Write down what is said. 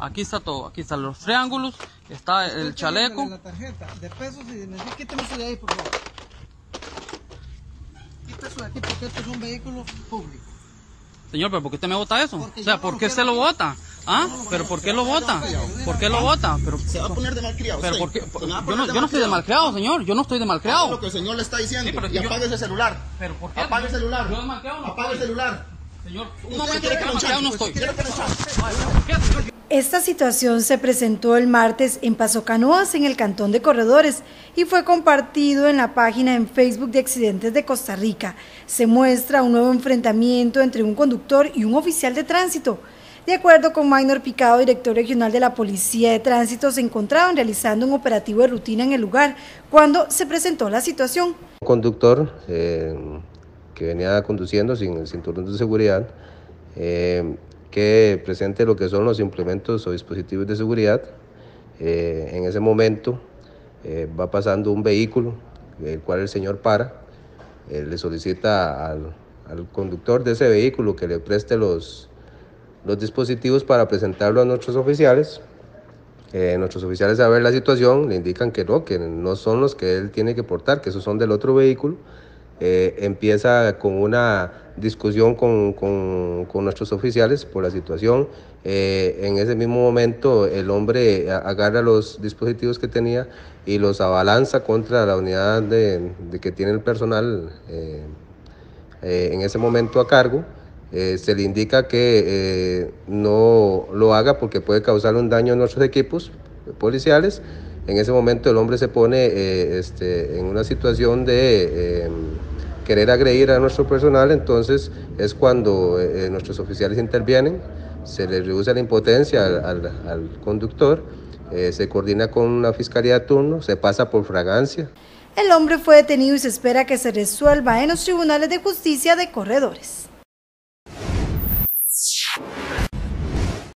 Aquí está todo, aquí están los triángulos, está el chaleco. La tarjeta de pesos y necesito, quíteme eso de ahí, por favor. Quítame eso de aquí porque esto es un vehículo público. Señor, pero ¿por qué usted me vota eso? Porque O sea, ¿por no qué se lo vota? ¿Ah? no ¿Pero por qué lo vota? ¿Por qué lo vota? Pero, Se va a poner de malcriado. pero. ¿por qué? Yo no, de yo no estoy de malcriado. señor. Yo no estoy de malcriado. lo que el señor le está diciendo. Sí, pero y yo- apague ese celular. ¿Pero por qué? Apague el celular. Yo de malcriado no Apague el celular. Señor, un ¿Usted momento, quiere que lo no enchante? estoy. ¿Quiere que lo Esta situación se presentó el martes en Paso Canoas, en el Cantón de Corredores, y fue compartido en la página en Facebook de Accidentes de Costa Rica. Se muestra un nuevo enfrentamiento entre un conductor y un oficial de tránsito. De acuerdo con Maynor Picado, director regional de la Policía de Tránsito, se encontraban realizando un operativo de rutina en el lugar cuando se presentó la situación. Un conductor eh, que venía conduciendo sin el cinturón de seguridad, eh, que presente lo que son los implementos o dispositivos de seguridad. Eh, en ese momento eh, va pasando un vehículo, el cual el señor para, eh, le solicita al, al conductor de ese vehículo que le preste los, los dispositivos para presentarlo a nuestros oficiales. Eh, nuestros oficiales a ver la situación le indican que no, que no son los que él tiene que portar, que esos son del otro vehículo. Eh, empieza con una discusión con, con- nuestros oficiales por la situación. Eh, en ese mismo momento el hombre agarra los dispositivos que tenía y los abalanza contra la unidad de, que tiene el personal eh, eh, en ese momento a cargo. Eh, se le indica que eh, no lo haga porque puede causar un daño a nuestros equipos policiales. En ese momento el hombre se pone este, en una situación de querer agredir a nuestro personal, entonces es cuando eh, nuestros oficiales intervienen, se le reduce la impotencia al, conductor, eh, se coordina con la fiscalía de turno, se pasa por fragancia. El hombre fue detenido y se espera que se resuelva en los tribunales de justicia de Corredores.